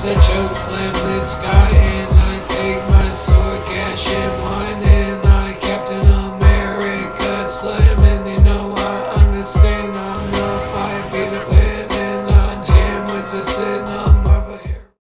is a choke slam this God and I take my sword cash in one and I Captain America slam and you know I understand. I'm a fight beat up and I jam with the signal